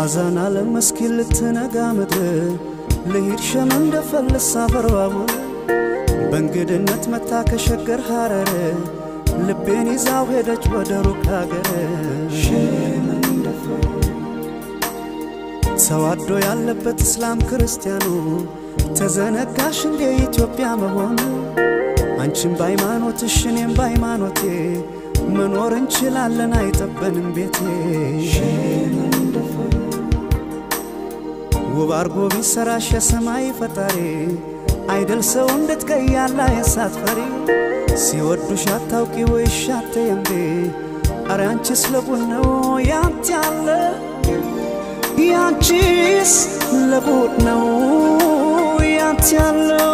አዛና ለመስኪን ልትነጋ ምድር ልሂድ ሸም እንደፈልስ አፈርባቡ በእንግድነት መታ ከሸገር ሐረር ልቤን ይዛው ሄደች ወደ ሩቅ ሀገር ተዋዶ ያለበት እስላም ክርስቲያኑ ተዘነጋሽ እንደ ኢትዮጵያ መሆኑ አንቺም በሃይማኖትሽ እኔም በሃይማኖቴ መኖር እንችላለን አይጠበንም ቤቴ ውብ አርጎ ቢሰራሽ የሰማይ ፈጣሪ አይደል ሰው እንድትቀያላ የሳት ፈሪ? ሲወዱሽ አታውቂ ወይሽ አትየምቤ አረ አንቺስ ለቡን ነው ያንተ ያለ ያንቺስ ለቡን ነው ያንተ ያለው